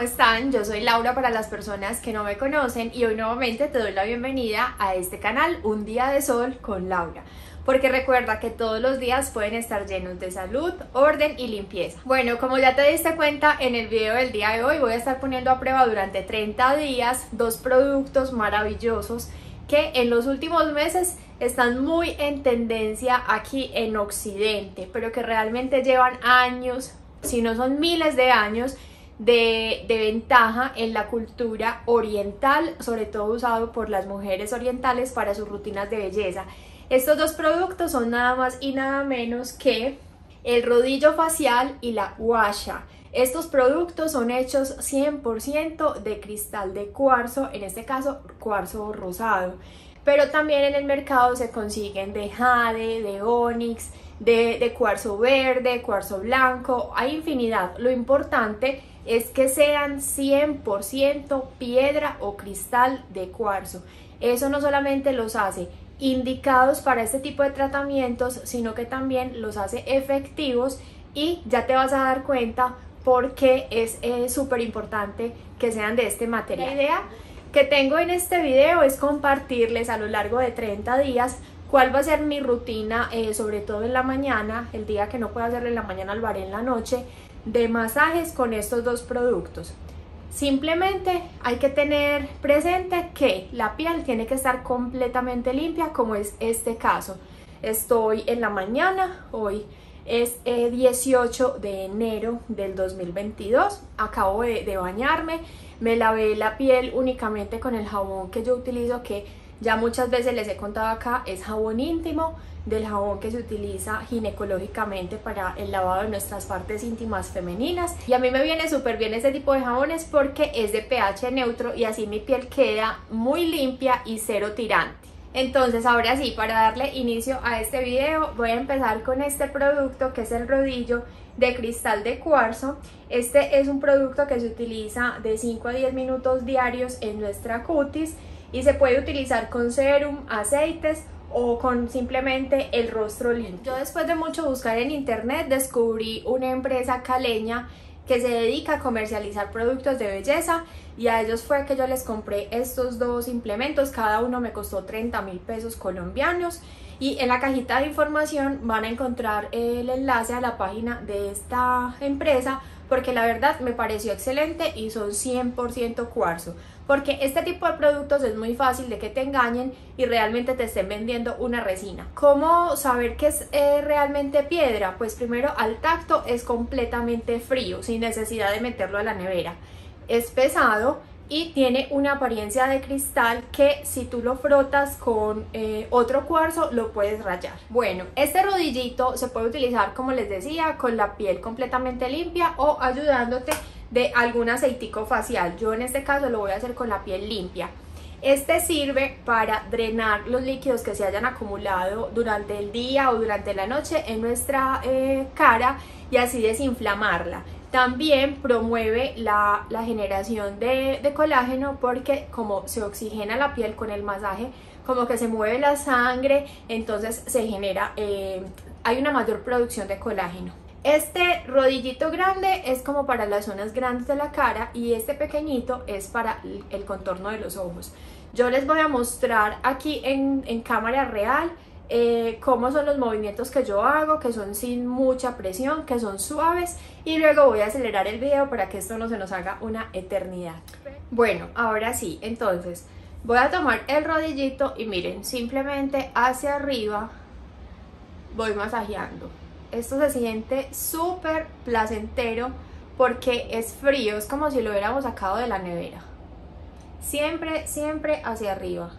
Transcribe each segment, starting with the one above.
¿cómo están? Yo soy Laura para las personas que no me conocen y hoy nuevamente te doy la bienvenida a este canal Un Día de Sol con Laura. Porque recuerda que todos los días pueden estar llenos de salud, orden y limpieza. Bueno, como ya te diste cuenta en el video del día de hoy, voy a estar poniendo a prueba durante 30 días dos productos maravillosos que en los últimos meses están muy en tendencia aquí en Occidente, pero que realmente llevan años, si no son miles de años, de, ventaja en la cultura oriental, sobre todo usado por las mujeres orientales para sus rutinas de belleza. Estos dos productos son nada más y nada menos que el rodillo facial y la guasha. Estos productos son hechos 100% de cristal de cuarzo, en este caso cuarzo rosado. Pero también en el mercado se consiguen de jade, de onix, de, de cuarzo verde, cuarzo blanco, hay infinidad. Lo importante es que sean 100% piedra o cristal de cuarzo. Eso no solamente los hace indicados para este tipo de tratamientos, sino que también los hace efectivos y ya te vas a dar cuenta porque es eh, súper importante que sean de este material. La idea que tengo en este video es compartirles a lo largo de 30 días cuál va a ser mi rutina, eh, sobre todo en la mañana, el día que no pueda hacerlo en la mañana lo haré en la noche, de masajes con estos dos productos. Simplemente hay que tener presente que la piel tiene que estar completamente limpia como es este caso. Estoy en la mañana, hoy es 18 eh, de enero del 2022, acabo de, de bañarme, me lavé la piel únicamente con el jabón que yo utilizo que ya muchas veces les he contado acá, es jabón íntimo, del jabón que se utiliza ginecológicamente para el lavado de nuestras partes íntimas femeninas y a mí me viene súper bien este tipo de jabones porque es de pH neutro y así mi piel queda muy limpia y cero tirante. Entonces ahora sí, para darle inicio a este video voy a empezar con este producto que es el rodillo de cristal de cuarzo. Este es un producto que se utiliza de 5 a 10 minutos diarios en nuestra cutis y se puede utilizar con serum, aceites o con simplemente el rostro limpio. Yo después de mucho buscar en internet descubrí una empresa caleña que se dedica a comercializar productos de belleza y a ellos fue que yo les compré estos dos implementos, cada uno me costó 30 mil pesos colombianos y en la cajita de información van a encontrar el enlace a la página de esta empresa porque la verdad me pareció excelente y son 100% cuarzo porque este tipo de productos es muy fácil de que te engañen y realmente te estén vendiendo una resina. ¿Cómo saber que es eh, realmente piedra? Pues primero al tacto es completamente frío, sin necesidad de meterlo a la nevera. Es pesado y tiene una apariencia de cristal que si tú lo frotas con eh, otro cuarzo lo puedes rayar. Bueno, este rodillito se puede utilizar como les decía con la piel completamente limpia o ayudándote de algún aceitico facial. Yo en este caso lo voy a hacer con la piel limpia. Este sirve para drenar los líquidos que se hayan acumulado durante el día o durante la noche en nuestra eh, cara y así desinflamarla. También promueve la, generación de, colágeno porque como se oxigena la piel con el masaje, como que se mueve la sangre, entonces se genera, eh, hay una mayor producción de colágeno. Este rodillito grande es como para las zonas grandes de la cara y este pequeñito es para el contorno de los ojos. Yo les voy a mostrar aquí en, cámara real eh, cómo son los movimientos que yo hago, que son sin mucha presión, que son suaves y luego voy a acelerar el video para que esto no se nos haga una eternidad. Bueno, ahora sí, entonces voy a tomar el rodillito y miren, simplemente hacia arriba voy masajeando esto se siente súper placentero porque es frío, es como si lo hubiéramos sacado de la nevera. Siempre, siempre hacia arriba.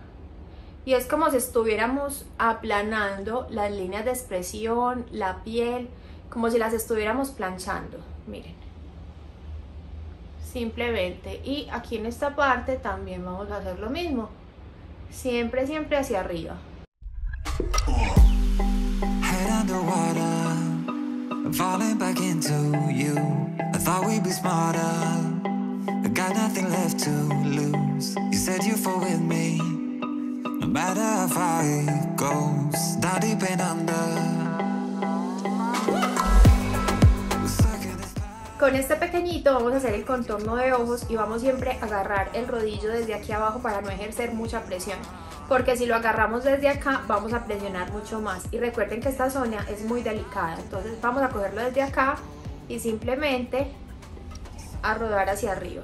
Y es como si estuviéramos aplanando las líneas de expresión, la piel, como si las estuviéramos planchando. Miren. Simplemente. Y aquí en esta parte también vamos a hacer lo mismo. Siempre, siempre hacia arriba. Falling back into you. I thought we'd be smarter. I got nothing left to lose. You said you fall with me. No matter how far it goes, down deep and under. Con este pequeñito vamos a hacer el contorno de ojos y vamos siempre a agarrar el rodillo desde aquí abajo para no ejercer mucha presión porque si lo agarramos desde acá vamos a presionar mucho más. Y recuerden que esta zona es muy delicada. Entonces vamos a cogerlo desde acá y simplemente a rodar hacia arriba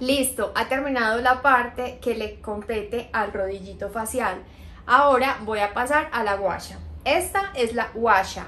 Listo, ha terminado la parte que le compete al rodillito facial. Ahora voy a pasar a la guasha. Esta es la guasha.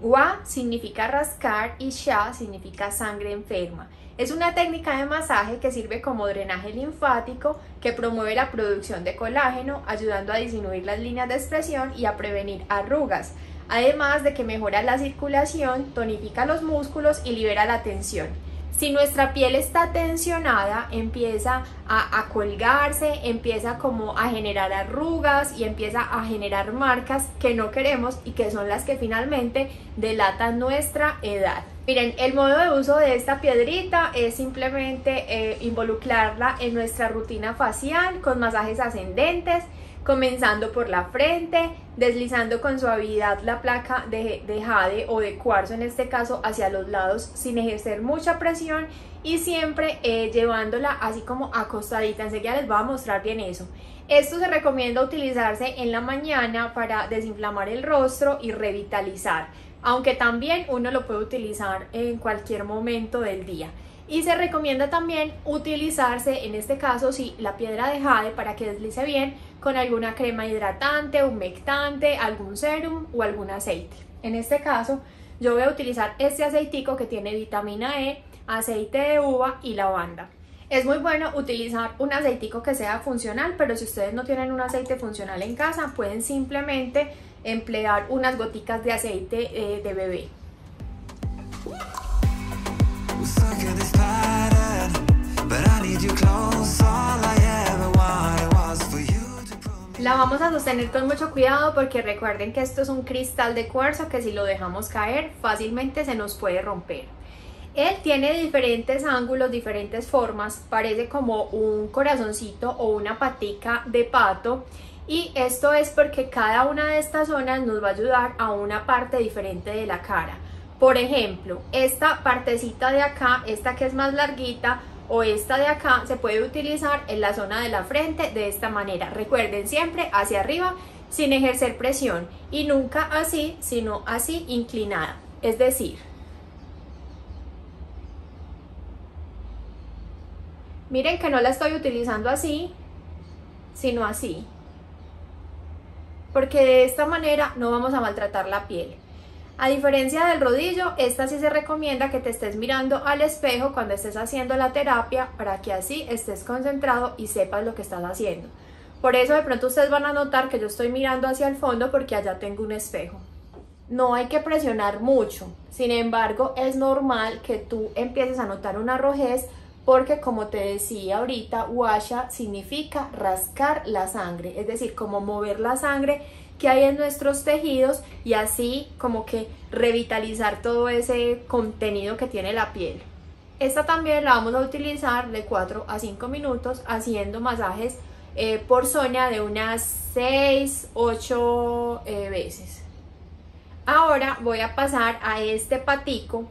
Gua significa rascar y sha significa sangre enferma. Es una técnica de masaje que sirve como drenaje linfático que promueve la producción de colágeno, ayudando a disminuir las líneas de expresión y a prevenir arrugas, además de que mejora la circulación, tonifica los músculos y libera la tensión. Si nuestra piel está tensionada, empieza a, colgarse, empieza como a generar arrugas y empieza a generar marcas que no queremos y que son las que finalmente delatan nuestra edad. Miren, el modo de uso de esta piedrita es simplemente eh, involucrarla en nuestra rutina facial con masajes ascendentes comenzando por la frente, deslizando con suavidad la placa de, jade o de cuarzo en este caso hacia los lados sin ejercer mucha presión y siempre eh, llevándola así como acostadita, enseguida les voy a mostrar bien eso. Esto se recomienda utilizarse en la mañana para desinflamar el rostro y revitalizar, aunque también uno lo puede utilizar en cualquier momento del día. Y se recomienda también utilizarse, en este caso, si la piedra de jade para que deslice bien con alguna crema hidratante, humectante, algún serum o algún aceite. En este caso, yo voy a utilizar este aceitico que tiene vitamina E, aceite de uva y lavanda. Es muy bueno utilizar un aceitico que sea funcional, pero si ustedes no tienen un aceite funcional en casa, pueden simplemente emplear unas goticas de aceite eh, de bebé. La vamos a sostener con mucho cuidado porque recuerden que esto es un cristal de cuarzo que si lo dejamos caer fácilmente se nos puede romper. Él tiene diferentes ángulos, diferentes formas, parece como un corazoncito o una patica de pato y esto es porque cada una de estas zonas nos va a ayudar a una parte diferente de la cara. Por ejemplo, esta partecita de acá, esta que es más larguita, o esta de acá se puede utilizar en la zona de la frente de esta manera. Recuerden siempre hacia arriba sin ejercer presión y nunca así, sino así inclinada. Es decir, miren que no la estoy utilizando así, sino así. Porque de esta manera no vamos a maltratar la piel. A diferencia del rodillo, esta sí se recomienda que te estés mirando al espejo cuando estés haciendo la terapia para que así estés concentrado y sepas lo que estás haciendo. Por eso de pronto ustedes van a notar que yo estoy mirando hacia el fondo porque allá tengo un espejo. No hay que presionar mucho, sin embargo es normal que tú empieces a notar una rojez porque como te decía ahorita, washa significa rascar la sangre, es decir, como mover la sangre que hay en nuestros tejidos y así como que revitalizar todo ese contenido que tiene la piel. Esta también la vamos a utilizar de 4 a 5 minutos haciendo masajes eh, por zona de unas 6, 8 eh, veces. Ahora voy a pasar a este patico,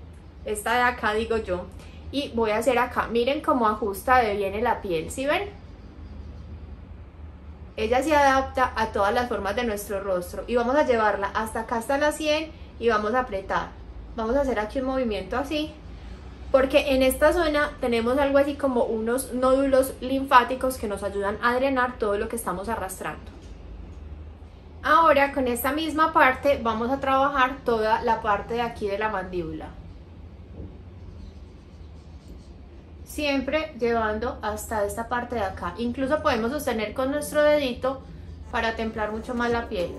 esta de acá digo yo, y voy a hacer acá, miren cómo ajusta de bien la piel, ¿sí ven? Ella se adapta a todas las formas de nuestro rostro y vamos a llevarla hasta acá hasta la 100 y vamos a apretar vamos a hacer aquí un movimiento así porque en esta zona tenemos algo así como unos nódulos linfáticos que nos ayudan a drenar todo lo que estamos arrastrando Ahora con esta misma parte vamos a trabajar toda la parte de aquí de la mandíbula. Siempre llevando hasta esta parte de acá. Incluso podemos sostener con nuestro dedito para templar mucho más la piel.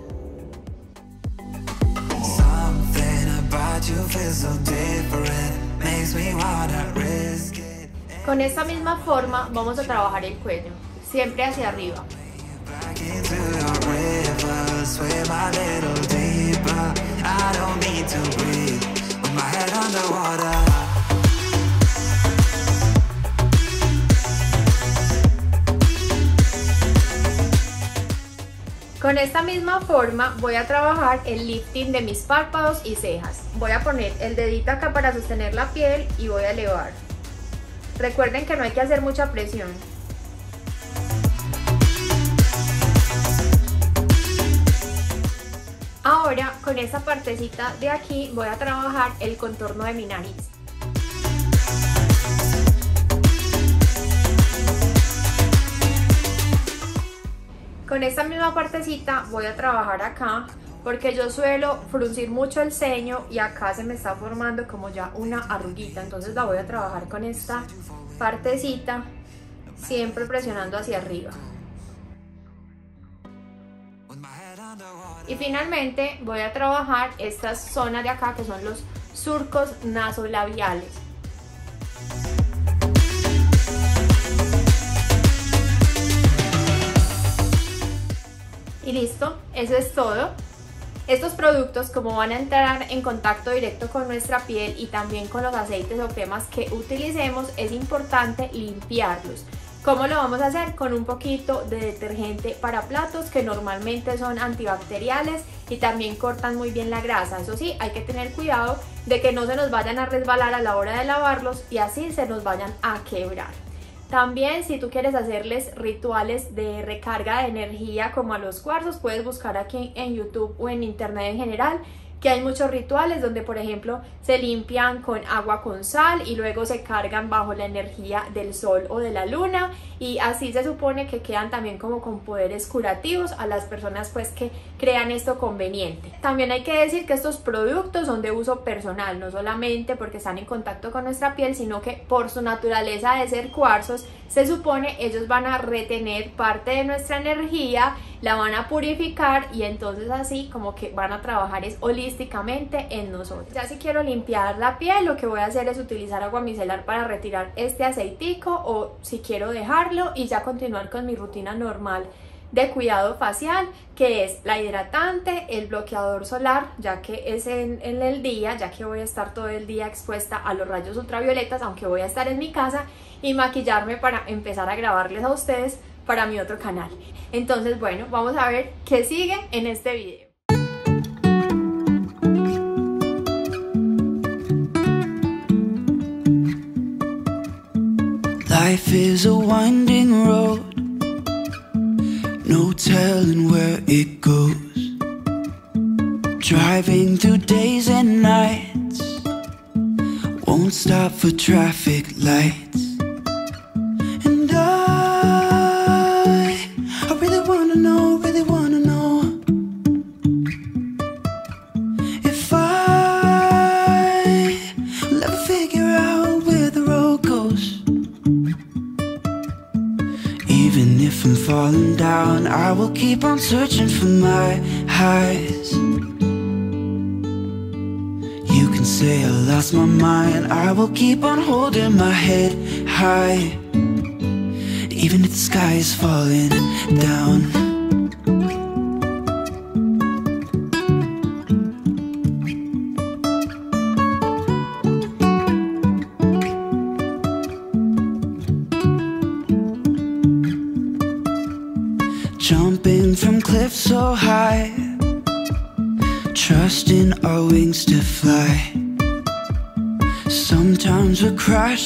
Con esta misma forma vamos a trabajar el cuello, siempre hacia arriba. Esta misma forma voy a trabajar el lifting de mis párpados y cejas. Voy a poner el dedito acá para sostener la piel y voy a elevar. Recuerden que no hay que hacer mucha presión. Ahora con esta partecita de aquí voy a trabajar el contorno de mi nariz. Con esta misma partecita voy a trabajar acá porque yo suelo fruncir mucho el ceño y acá se me está formando como ya una arruguita. Entonces la voy a trabajar con esta partecita siempre presionando hacia arriba. Y finalmente voy a trabajar estas zonas de acá que son los surcos nasolabiales Y listo, eso es todo. Estos productos como van a entrar en contacto directo con nuestra piel y también con los aceites o cremas que utilicemos, es importante limpiarlos. ¿Cómo lo vamos a hacer? Con un poquito de detergente para platos que normalmente son antibacteriales y también cortan muy bien la grasa. Eso sí, hay que tener cuidado de que no se nos vayan a resbalar a la hora de lavarlos y así se nos vayan a quebrar. También si tú quieres hacerles rituales de recarga de energía como a los cuarzos, puedes buscar aquí en YouTube o en internet en general que hay muchos rituales donde por ejemplo se limpian con agua con sal y luego se cargan bajo la energía del sol o de la luna. Y así se supone que quedan también como con poderes curativos a las personas pues que crean esto conveniente. También hay que decir que estos productos son de uso personal, no solamente porque están en contacto con nuestra piel, sino que por su naturaleza de ser cuarzos, se supone ellos van a retener parte de nuestra energía, la van a purificar y entonces así como que van a trabajar es holísticamente en nosotros. Ya si quiero limpiar la piel, lo que voy a hacer es utilizar agua micelar para retirar este aceitico o si quiero dejarlo y ya continuar con mi rutina normal de cuidado facial que es la hidratante, el bloqueador solar ya que es en, el día, ya que voy a estar todo el día expuesta a los rayos ultravioletas aunque voy a estar en mi casa y maquillarme para empezar a grabarles a ustedes para mi otro canal. Entonces, bueno, vamos a ver qué sigue en este video. Life is a winding road No telling where it goes. Driving through days and nights. Won't stop for traffic lights will keep on holding my head high. Even if the sky is falling down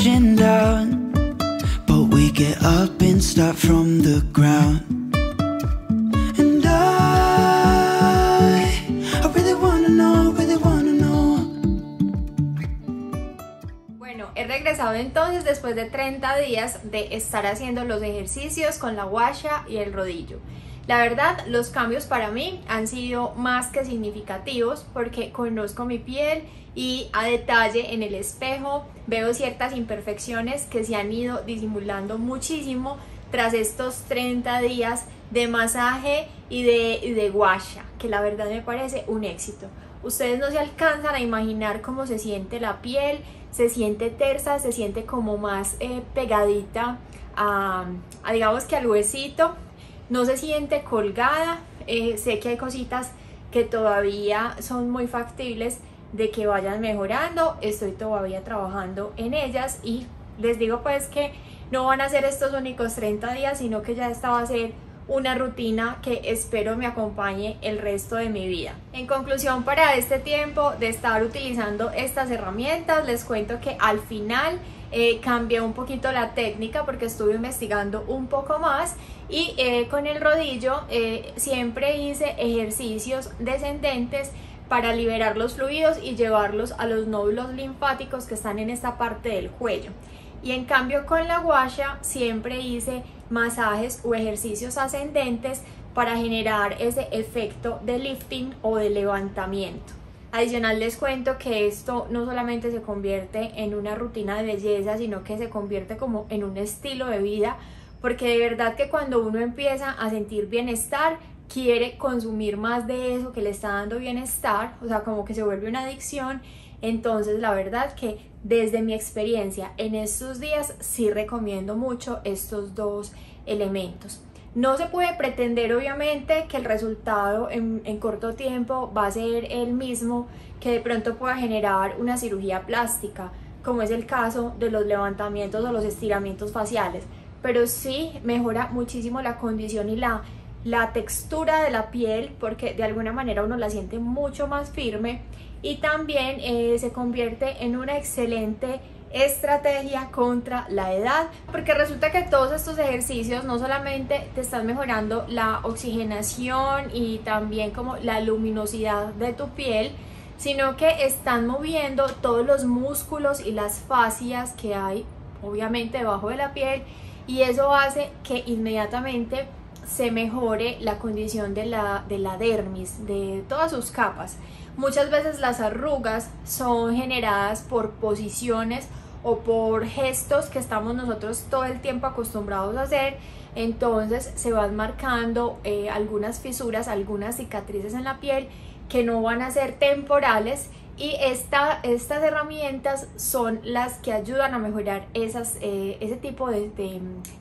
down But we get up and start from the ground Bueno, he regresado entonces después de 30 días de estar haciendo los ejercicios con la guasha y el rodillo. La verdad, los cambios para mí han sido más que significativos porque conozco mi piel y a detalle en el espejo veo ciertas imperfecciones que se han ido disimulando muchísimo tras estos 30 días de masaje y de, de guasha, que la verdad me parece un éxito. Ustedes no se alcanzan a imaginar cómo se siente la piel, se siente tersa, se siente como más eh, pegadita a, digamos que al huesito, no se siente colgada, eh, sé que hay cositas que todavía son muy factibles de que vayan mejorando, estoy todavía trabajando en ellas y les digo pues que no van a ser estos únicos 30 días, sino que ya esta va a ser una rutina que espero me acompañe el resto de mi vida. En conclusión, para este tiempo de estar utilizando estas herramientas, les cuento que al final eh, cambié un poquito la técnica porque estuve investigando un poco más y eh, con el rodillo eh, siempre hice ejercicios descendentes para liberar los fluidos y llevarlos a los nódulos linfáticos que están en esta parte del cuello. Y en cambio con la guasha siempre hice masajes o ejercicios ascendentes para generar ese efecto de lifting o de levantamiento. Adicional les cuento que esto no solamente se convierte en una rutina de belleza, sino que se convierte como en un estilo de vida, porque de verdad que cuando uno empieza a sentir bienestar, quiere consumir más de eso que le está dando bienestar, o sea, como que se vuelve una adicción. Entonces, la verdad que desde mi experiencia en estos días sí recomiendo mucho estos dos elementos. No se puede pretender obviamente que el resultado en, corto tiempo va a ser el mismo que de pronto pueda generar una cirugía plástica, como es el caso de los levantamientos o los estiramientos faciales, pero sí mejora muchísimo la condición y la, la textura de la piel porque de alguna manera uno la siente mucho más firme y también eh, se convierte en una excelente estrategia contra la edad, porque resulta que todos estos ejercicios no solamente te están mejorando la oxigenación y también como la luminosidad de tu piel, sino que están moviendo todos los músculos y las fascias que hay obviamente debajo de la piel y eso hace que inmediatamente se mejore la condición de la, de la dermis, de todas sus capas. Muchas veces las arrugas son generadas por posiciones o por gestos que estamos nosotros todo el tiempo acostumbrados a hacer, entonces se van marcando eh, algunas fisuras, algunas cicatrices en la piel que no van a ser temporales y esta, estas herramientas son las que ayudan a mejorar esas, eh, ese tipo de,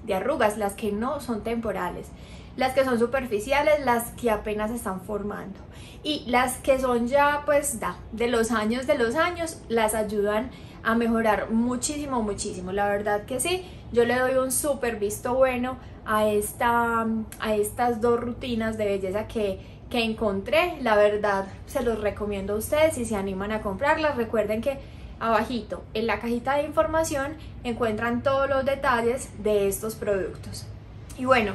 de, arrugas, las que no son temporales, las que son superficiales, las que apenas están formando. Y las que son ya pues da, de los años de los años, las ayudan a mejorar muchísimo, muchísimo. La verdad que sí, yo le doy un súper visto bueno a, esta, a estas dos rutinas de belleza que, que encontré. La verdad se los recomiendo a ustedes si se animan a comprarlas. Recuerden que abajito en la cajita de información encuentran todos los detalles de estos productos. Y bueno,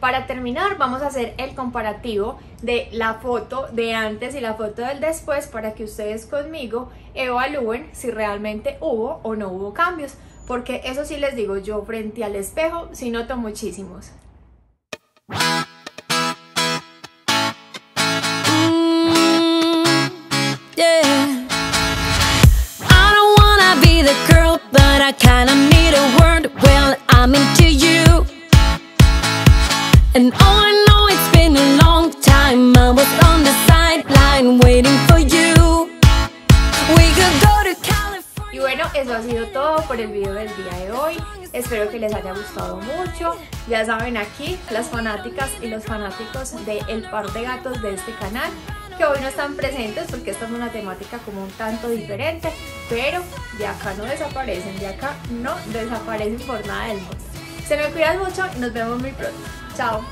para terminar vamos a hacer el comparativo de la foto de antes y la foto del después para que ustedes conmigo evalúen si realmente hubo o no hubo cambios. Porque eso sí les digo yo frente al espejo sí noto muchísimos. Y bueno, eso ha sido todo por el video del día de hoy. Espero que les haya gustado mucho. Ya saben aquí, las fanáticas y los fanáticos de El Par de Gatos de este canal, que hoy no están presentes porque esta es una temática como un tanto diferente, pero de acá no desaparecen, de acá no desaparecen por nada del mundo. Se me cuidan mucho y nos vemos muy pronto. Chao.